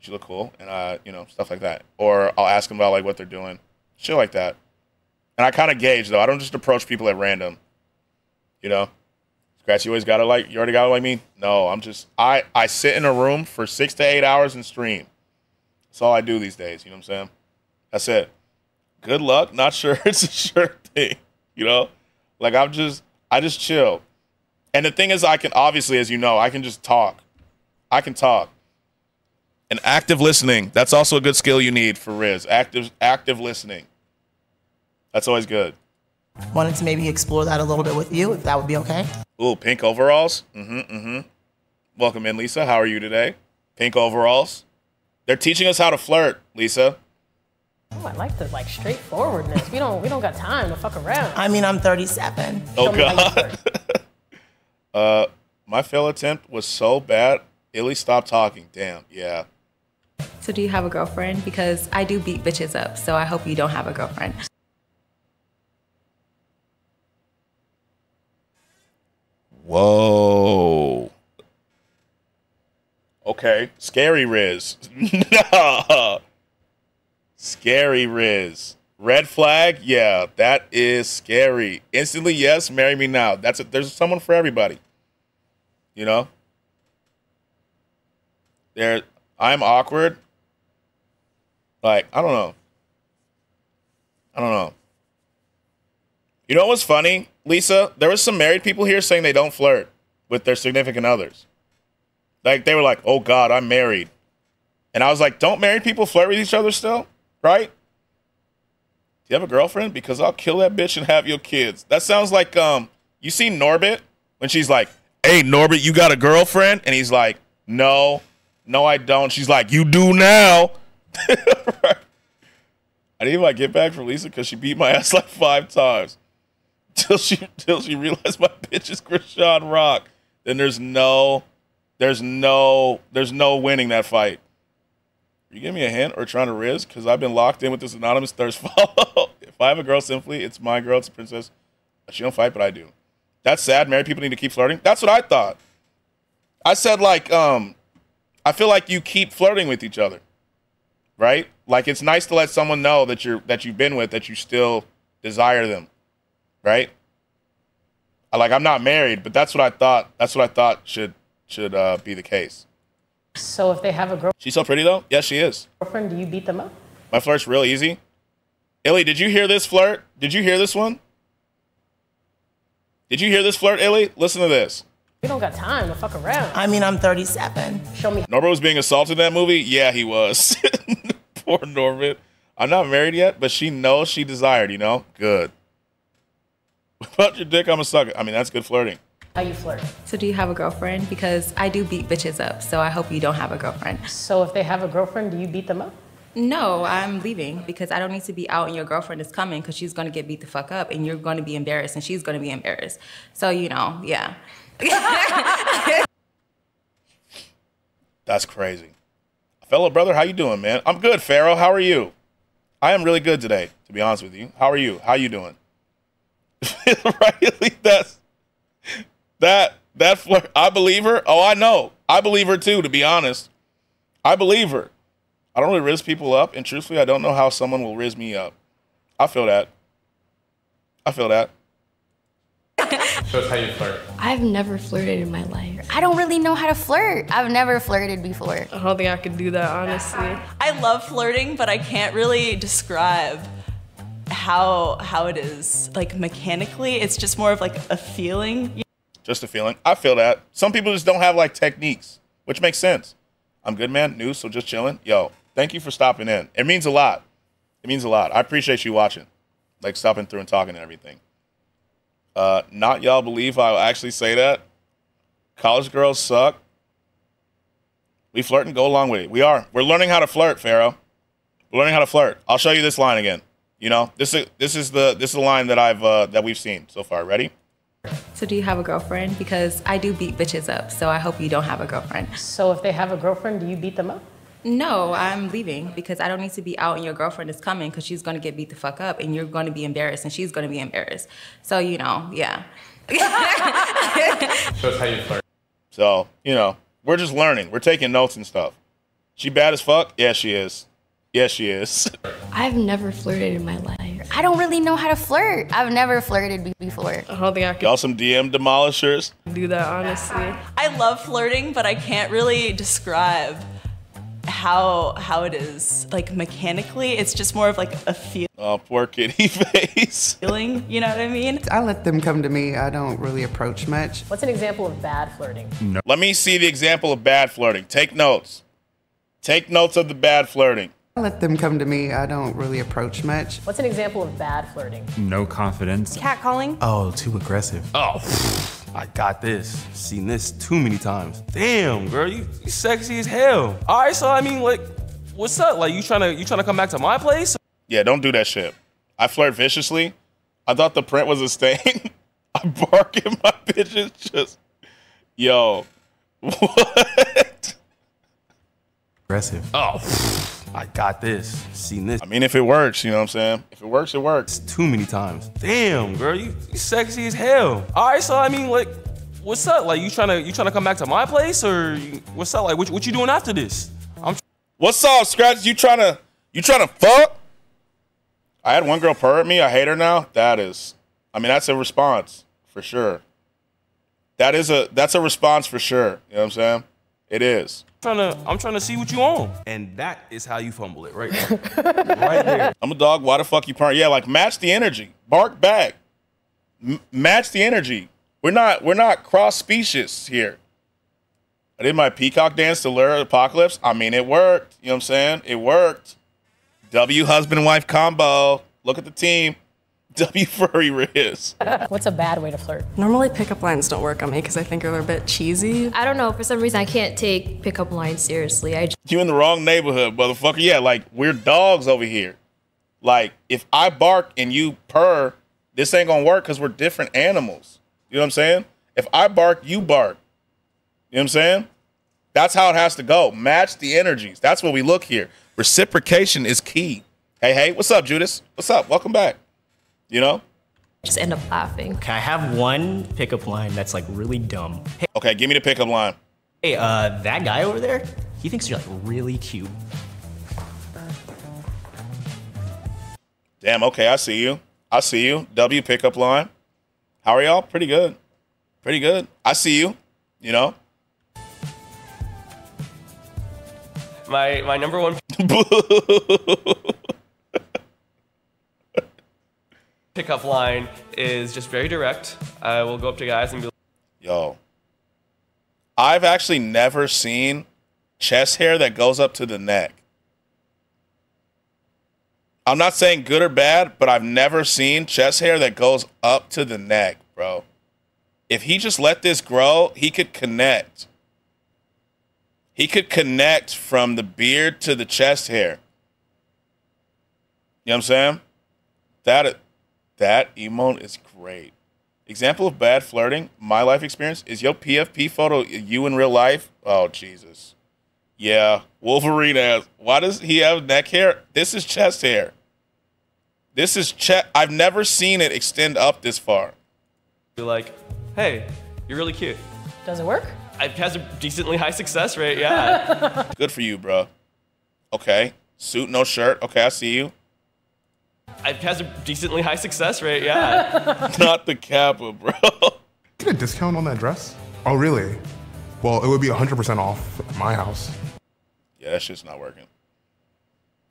you look cool. And, uh, you know, stuff like that. Or I'll ask them about, like, what they're doing. Shit like that. And I kind of gauge, though. I don't just approach people at random. You know? Skrats, you always got to like, you already got to like me? No, I'm just, I, I sit in a room for six to eight hours and stream. That's all I do these days. You know what I'm saying? That's it. Good luck. Not sure [laughs] it's a sure thing. You know? Like I'm just I just chill. And the thing is I can obviously, as you know, I can just talk. I can talk. And active listening, that's also a good skill you need for Riz. Active active listening. That's always good.
wanted to maybe explore that a little bit with you, if that would be okay.
Ooh, pink overalls. Mm-hmm. Mm-hmm. Welcome in, Lisa. How are you today? Pink overalls. They're teaching us how to flirt, Lisa.
Oh, I like the like straightforwardness. We don't we don't got time to fuck around.
I mean, I'm 37.
Oh God. [laughs] uh, my fail attempt was so bad. Illy stopped talking. Damn. Yeah.
So do you have a girlfriend? Because I do beat bitches up, so I hope you don't have a girlfriend.
Whoa. Okay. Scary Riz. [laughs] Scary Riz. Red flag? Yeah, that is scary. Instantly, yes, marry me now. That's a, there's someone for everybody. You know? There I'm awkward. Like, I don't know. I don't know. You know what's funny, Lisa? There was some married people here saying they don't flirt with their significant others. Like they were like, "Oh God, I'm married," and I was like, "Don't married people flirt with each other still? Right? Do you have a girlfriend? Because I'll kill that bitch and have your kids." That sounds like um, you see Norbit when she's like, "Hey Norbit, you got a girlfriend?" and he's like, "No, no, I don't." She's like, "You do now." [laughs] Right. I didn't even like get back from Lisa because she beat my ass like five times till she till she realized my bitch is Krishan Rock. Then there's no, there's no, there's no winning that fight. You give me a hint or trying to riz because I've been locked in with this anonymous thirst [laughs] follow. if I have a girl, simply it's my girl. It's a princess. She don't fight, but I do. That's sad. Married people need to keep flirting. That's what I thought. I said like, um, I feel like you keep flirting with each other, right? Like it's nice to let someone know that you're that you've been with that you still desire them, right? I like I'm not married, but that's what I thought. That's what I thought should should uh, be the case.
So if they have a girl-
She's so pretty though. Yes, she is.
girlfriend, do you beat them up?
My flirt's real easy. Illy, did you hear this flirt? Did you hear this one? Did you hear this flirt, Illy? Listen to this.
We don't got time to fuck around.
I mean, I'm 37.
Show me.
Norbit was being assaulted in that movie? Yeah, he was. [laughs] Poor Norbit. I'm not married yet, but she knows she desired, you know? Good. About your dick, I'm a sucker. I mean, that's good flirting.
How you flirt?
So do you have a girlfriend? Because I do beat bitches up, so I hope you don't have a girlfriend.
So if they have a girlfriend, do you beat them up?
No, I'm leaving because I don't need to be out and your girlfriend is coming because she's gonna get beat the fuck up and you're gonna be embarrassed and she's gonna be embarrassed. So, you know, yeah. [laughs]
That's crazy. Fellow brother, how you doing, man? I'm good, Pharaoh. How are you? I am really good today, to be honest with you. How are you? How you doing? [laughs] right? That's that that flirt. I believe her. Oh, I know. I believe her too, to be honest. I believe her. I don't really riz people up, and truthfully, I don't know how someone will riz me up. I feel that. I feel that.
Show us how you flirt.
I've never flirted in my life. I don't really know how to flirt. I've never flirted before.
I don't think I could do that, honestly.
I love flirting, but I can't really describe how how it is like mechanically. It's just more of like a feeling.
Just a feeling. I feel that. Some people just don't have like techniques, which makes sense. I'm good, man. New, so just chilling. Yo, thank you for stopping in. It means a lot. It means a lot. I appreciate you watching, like stopping through and talking and everything. Uh, not y'all believe I'll actually say that. College girls suck. We flirt and go along with it. We are. We're learning how to flirt, Pharaoh. We're learning how to flirt. I'll show you this line again. You know, this is this is the this is the line that I've uh, that we've seen so far. Ready?
So do you have a girlfriend? Because I do beat bitches up, so I hope you don't have a girlfriend.
So if they have a girlfriend, do you beat them up?
No, I'm leaving because I don't need to be out and your girlfriend is coming because she's gonna get beat the fuck up and you're gonna be embarrassed and she's gonna be embarrassed. So, you know, yeah. [laughs]
Show us how you flirt.
So you know, we're just learning. We're taking notes and stuff. She bad as fuck. Yeah, she is. Yes, she is.
I've never flirted in my life. I don't really know how to flirt. I've never flirted before.
I don't think I could
Y'all some DM demolishers.
do that, honestly.
I love flirting, but I can't really describe how how it is like mechanically. It's just more of like a feel.
Oh, poor kitty [laughs] face.
Feeling, you know what I mean?
I let them come to me. I don't really approach much.
What's an example of bad flirting? no.
Let me see the example of bad flirting. Take notes. Take notes of the bad flirting.
I let them come to me. I don't really approach much.
What's an example of bad flirting?
No confidence.
Catcalling?
Oh, too aggressive.
Oh, I got this. Seen this too many times. Damn, girl, you, you sexy as hell. All right, so I mean, like, what's up? Like, you trying to you trying to come back to my place?
Yeah, don't do that shit. I flirt viciously. I thought the print was a stain. [laughs] I bark at my bitches just, yo, [laughs] what?
Aggressive. Oh, I got this. Seen this.
I mean, if it works, you know what I'm saying? If it works, it works.
Too many times. Damn, girl, you, you sexy as hell. All right, so I mean, like, what's up? Like, you trying to you trying to come back to my place, or you, what's up? Like, what, what you doing after this? I'm
What's up, Skrats? You trying to you trying to fuck? I had one girl purr at me. I hate her now. That is, I mean, that's a response for sure. That is a that's a response for sure. You know what I'm saying? It is.
Trying to, I'm trying to see what you own. and that is how you fumble it, right? there. [laughs]
right there. I'm a dog. Why the fuck you purring? Yeah, like match the energy. Bark back. M- match the energy. We're not we're not cross species here. I did my peacock dance to lure apocalypse. I mean, it worked. You know what I'm saying? It worked. W husband and wife combo. Look at the team. W furry Riz.
What's a bad way to flirt?
Normally, pickup lines don't work on me because I think they're a bit cheesy.
I don't know. For some reason, I can't take pickup lines seriously. I
You in the wrong neighborhood, motherfucker. Yeah, like we're dogs over here. Like if I bark and you purr, this ain't gonna work because we're different animals. You know what I'm saying? If I bark, you bark. You know what I'm saying? That's how it has to go. Match the energies. That's what we look here. Reciprocation is key. Hey, hey, what's up, Judas? What's up? Welcome back. You know?
just end up laughing.
Okay, I have one pickup line that's like really dumb. Hey,
Okay, give me the pickup line.
hey, uh, that guy over there, he thinks you're like really cute.
Damn, okay, I see you. I see you. W pickup line. How are y'all? Pretty good. Pretty good. I see you. You know?
My my number one [laughs] [laughs] pickup line is just very direct. I will go up to guys and be
Yo. I've actually never seen chest hair that goes up to the neck. I'm not saying good or bad, but I've never seen chest hair that goes up to the neck, bro. If he just let this grow, he could connect. He could connect from the beard to the chest hair. You know what I'm saying? That that emote is great. Example of bad flirting, my life experience is your PFP photo you in real life. Oh Jesus. Yeah, Wolverine has. Why does he have neck hair? This is chest hair. This is chest. I've never seen it extend up this far.
You're like, "Hey, you're really cute."
Does it work?
It has a decently high success rate. Yeah. [laughs]
Good for you, bro. Okay, suit, no shirt. Okay, I see you.
It has a decently high success rate. Yeah. [laughs]
Not the Kappa, bro.
Get a discount on that dress? Oh, really? Well, it would be 100% off my house.
Yeah, that shit's not working.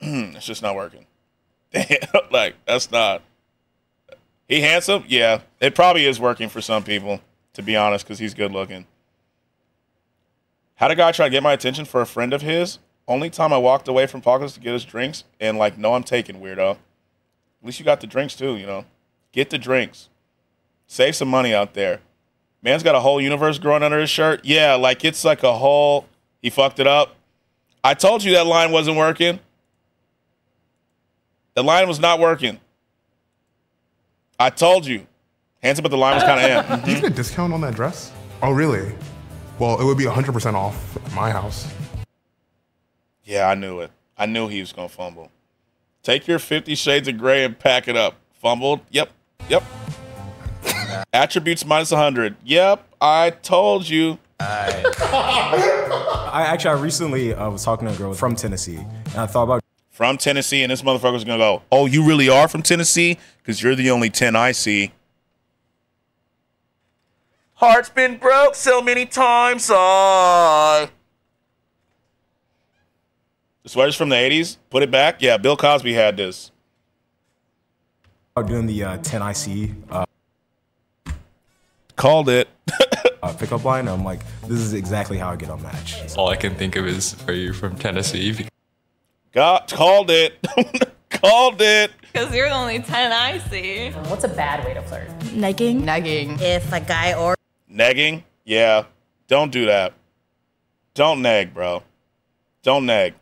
[clears throat] it's just not working. [laughs] Damn, like that's not. He handsome? Yeah, it probably is working for some people, to be honest, because he's good looking. Had a guy try to get my attention for a friend of his. Only time I walked away from Pockets to get his drinks, and like, no, I'm taking weirdo. At least you got the drinks too, you know. Get the drinks. Save some money out there. Man's got a whole universe growing under his shirt. Yeah, like it's like a whole. He fucked it up. I told you that line wasn't working. The line was not working. I told you. Handsome, but the line was kind of [laughs] in.
Did you get a discount on that dress? Oh, really? Well, it would be 100% off my house.
Yeah, I knew it. I knew he was gonna fumble. Take your Fifty Shades of Grey and pack it up. Fumbled. Yep. Yep. [laughs] Attributes minus 100. Yep. I told you.
I actually, I recently uh, was talking to a girl from Tennessee, and I thought about
From Tennessee, and this motherfucker's gonna go, Oh, you really are from Tennessee? Because you're the only 10 I see. Heart's been broke so many times. I. The sweater's from the 80s. Put it back. Yeah, Bill Cosby had this.
about doing the uh, 10 IC uh,
Called it. [laughs]
uh, pickup line. I'm like, this is exactly how I get on match.
All I can think of is, are you from Tennessee?
Got called it. [laughs] called it.
Because you're the only 10 I see.
What's a bad way to flirt?
Negging.
Negging. If a guy or
Negging? Yeah. Don't do that. Don't neg, bro. Don't neg.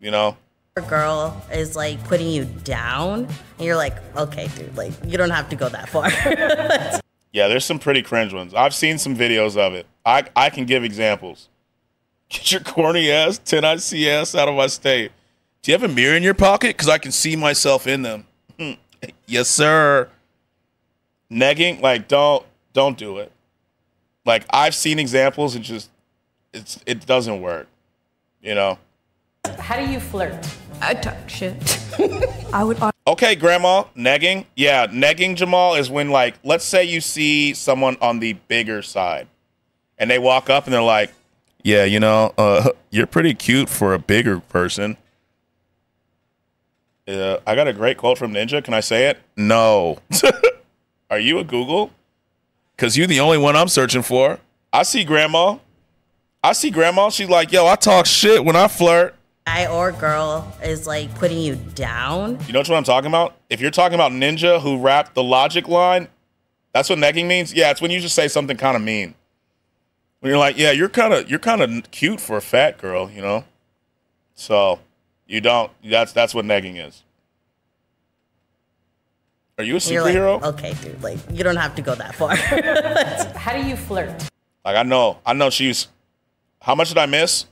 You know?
a girl is like putting you down, and you're like, okay, dude, like you don't have to go that far. [laughs]
Yeah, there's some pretty cringe ones. I've seen some videos of it. I I can give examples. [laughs] Get your corny ass 10 ICS out of my state. Do you have a mirror in your pocket? Because I can see myself in them. Hmm. [laughs] yes, sir. Negging, like don't don't do it. Like I've seen examples and just it's it doesn't work. You know?
How do you flirt?
I talk shit. [laughs] I would.
Okay, grandma, negging. Yeah, negging Jamal is when like let's say you see someone on the bigger side and they walk up and they're like, Yeah, you know, uh, [laughs] you're pretty cute for a bigger person. Uh, I got a great quote from Ninja. Can I say it? No. [laughs] Are you a Google? Because you're the only one I'm searching for. I see Grandma. I see Grandma. She's like, yo, I talk shit when I flirt.
Guy or girl is like putting you down.
You know what I'm talking about? If you're talking about Ninja who rapped the logic line, that's what negging means. Yeah, it's when you just say something kind of mean. When you're like, yeah, you're kind of you're kind of cute for a fat girl, you know. So you don't. That's that's what negging is. Are you a
And you're like,
superhero?
okay, dude. Like you don't have to go that far. [laughs]
How do you flirt?
Like I know, I know she's. How much did I miss?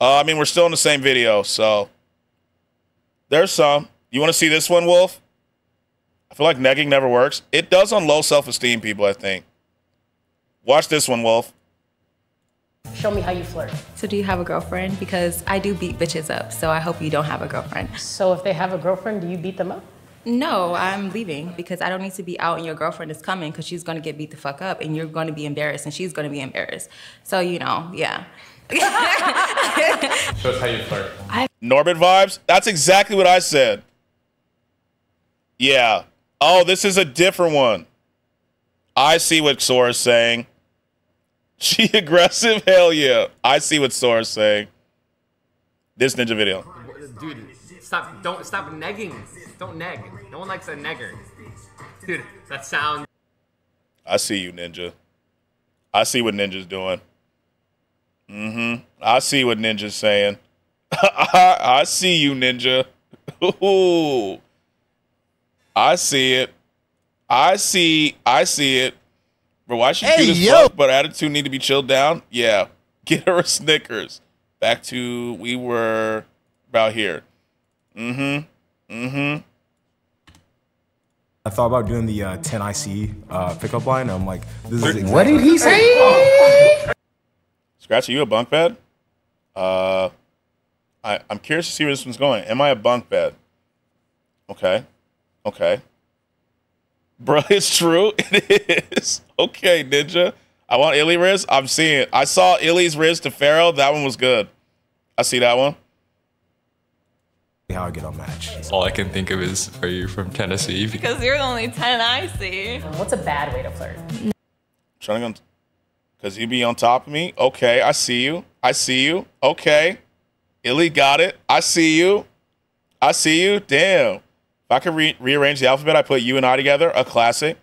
Uh, I mean, we're still in the same video, so there's some. You want to see this one, Wolf? I feel like negging never works. It does on low self-esteem people, I think. Watch this one, Wolf.
Show me how you flirt.
So do you have a girlfriend? Because I do beat bitches up, so I hope you don't have a girlfriend.
So if they have a girlfriend, do you beat them up?
No, I'm leaving because I don't need to be out and your girlfriend is coming because she's gonna get beat the fuck up and you're gonna be embarrassed and she's gonna be embarrassed. So, you know, yeah. [laughs]
Show us how you flirt.
Norbit vibes? That's exactly what I said. Yeah. Oh, this is a different one. I see what Sora's saying. [laughs] She aggressive? Hell yeah. I see what Sora's saying. This ninja video.
Dude, stop! Don't stop negging. Don't neg. No one likes a negger. Dude, that sounds.
I see you, Ninja. I see what Ninja's doing. Mm-hmm. I see what Ninja's saying. [laughs] I, I see you, Ninja. [laughs] Ooh. I see it. I see. I see it. Bro, why she
Hey,
cute as
yo.
fuck, but attitude need to be chilled down? Yeah. [laughs] Get her a Snickers. Back to we were about here. Mm-hmm. Mm-hmm.
I thought about doing the uh, 10 IC uh, pickup line. I'm like, this is exactly
What did he say?
Skrats, are you a bunk bed? Uh, I, I'm curious to see where this one's going. Am I a bunk bed? Okay. Okay. Bro, [laughs] it's true. [laughs] It is. Okay, Ninja. I want Illy Riz. I'm seeing it. I saw Illy's Riz to Pharaoh. That one was good. I see that one.
See how I get on match.
All I can think of is, are you from Tennessee?
Because you're the only 10 I see.
What's a bad way to flirt?
Trying to go. Because you be on top of me. Okay, I see you. I see you. Okay. Illy got it. I see you. I see you. Damn. If I could re- rearrange the alphabet, I put you and I together. A classic.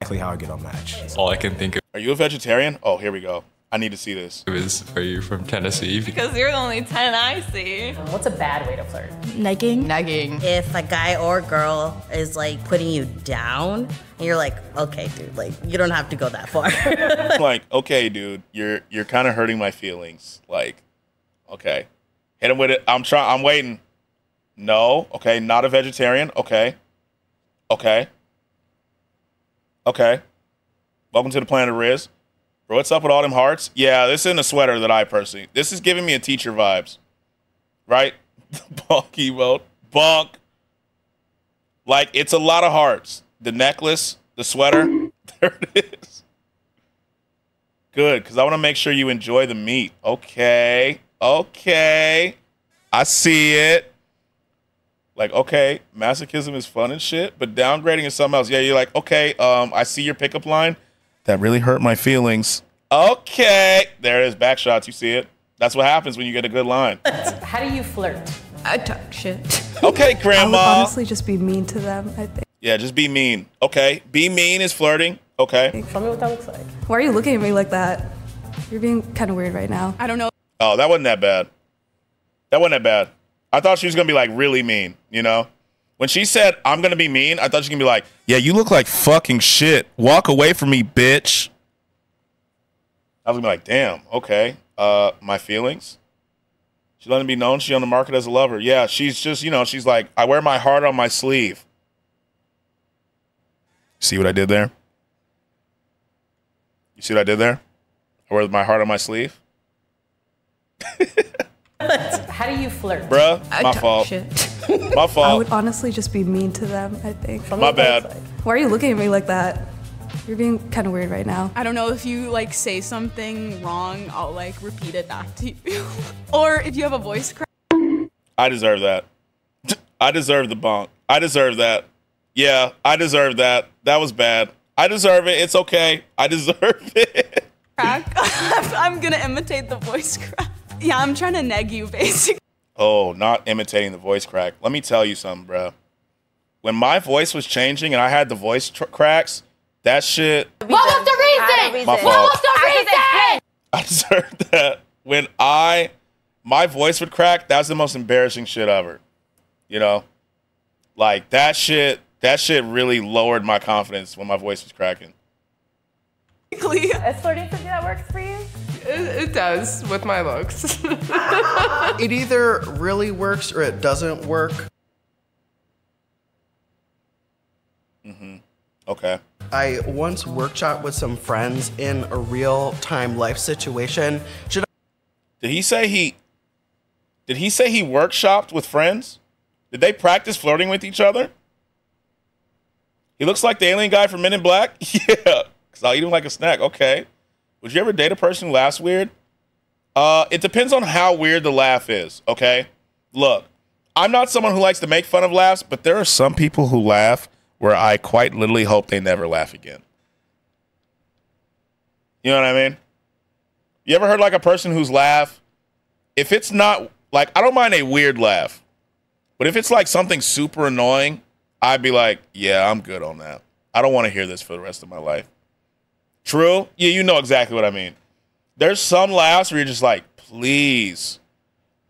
Exactly how I get on match.
All I can think of
Are you a vegetarian? Oh, here we go. I need to see this.
is, are you from Tennessee?
Because you're the only 10 I see.
What's a bad way to flirt?
Negging.
Negging.
If a guy or girl is like putting you down, and you're like, okay, dude. Like you don't have to go that far. [laughs]
like, okay, dude, you're you're kind of hurting my feelings. Like, okay, hit him with it. I'm trying. I'm waiting. No, okay, not a vegetarian. Okay, okay, okay. Welcome to the planet of Riz. Bro, what's up with all them hearts? Yeah, this isn't a sweater that I personally. This is giving me a teacher vibes, right? The [laughs] Bonk emote, bonk. Like it's a lot of hearts. The necklace, the sweater. [laughs] There it is. Good, because I want to make sure you enjoy the meat. Okay. Okay. I see it. Like, okay, masochism is fun and shit, but downgrading is something else. Yeah, you're like, okay, um, I see your pickup line. That really hurt my feelings. Okay. There it is. Back shots. You see it. That's what happens when you get a good line.
How do you flirt?
I talk shit.
Okay, Grandma.
I would
grandma.
honestly just be mean to them, I think.
Yeah, just be mean. Okay. Be mean is flirting. Okay.
Show me what that looks like.
Why are you looking at me like that? You're being kind of weird right now.
I don't know.
Oh, that wasn't that bad. That wasn't that bad. I thought she was gonna be like really mean, you know? When she said I'm gonna be mean, I thought she was gonna be like, Yeah, you look like fucking shit. Walk away from me, bitch. I was gonna be like, damn, okay. Uh my feelings. She letting it be known she's on the market as a lover. Yeah, she's just, you know, she's like, I wear my heart on my sleeve. See what I did there? You see what I did there? I wear my heart on my sleeve.
How do you flirt?
Bruh, my fault.
shit. [laughs]
My fault.
I would honestly just be mean to them, I think.
My bad.
Why are you looking at me like that? You're being kind of weird right now.
I don't know if you like say something wrong, I'll like repeat it back to you. [laughs] or if you have a voice crack.
I deserve that. I deserve the bonk. I deserve that. Yeah, I deserve that. That was bad. I deserve it. It's okay. I deserve [laughs] it.
crack. I'm gonna imitate the voice crack. Yeah, I'm trying to neg you basically.
Oh, not imitating the voice crack. Let me tell you something, bro. When my voice was changing and I had the voice tr- cracks, that shit,
What was the reason?
My
What was the reason?
I [laughs] deserved that. When I, my voice would crack, that's the most embarrassing shit ever. You know? Like, that shit, that shit really lowered my confidence when my voice was cracking.
Is flirting something that works for you?
It, it does with my looks. [laughs]
It either really works or it doesn't work. Mhm.
Okay.
I once workshop with some friends in a real time life situation. Should
Did he say he, did he say he workshopped with friends? Did they practice flirting with each other? He looks like the alien guy from Men in Black? [laughs] yeah. Because I'll eat him like a snack. Okay. Would you ever date a person who laughs weird? Uh, it depends on how weird the laugh is, okay? Look, I'm not someone who likes to make fun of laughs, but there are some people who laugh where I quite literally hope they never laugh again. You know what I mean? You ever heard like a person whose laugh, if it's not like, I don't mind a weird laugh, but if it's like something super annoying, I'd be like, yeah, I'm good on that. I don't want to hear this for the rest of my life. True? Yeah, you know exactly what I mean. There's some laughs where you're just like, please,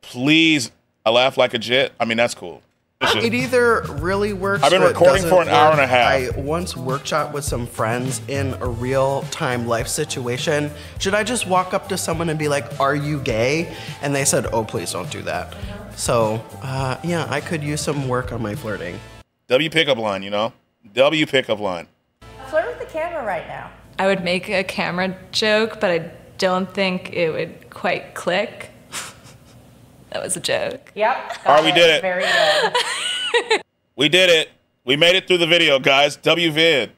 please, I laugh like a jit. I mean, that's cool.
It either really works.
I've been recording for an hour and a half.
I once workshop with some friends in a real time life situation. Should I just walk up to someone and be like, "Are you gay?" And they said, "Oh, please don't do that." So, uh, yeah, I could use some work on my flirting.
W pickup line, you know? W pickup line.
Flirt with the camera right now.
I would make a camera joke, but I don't think it would quite click. [laughs] that was a joke.
Yep.
All right, we did it.
Very good. [laughs]
We did it. We made it through the video, guys. W vid.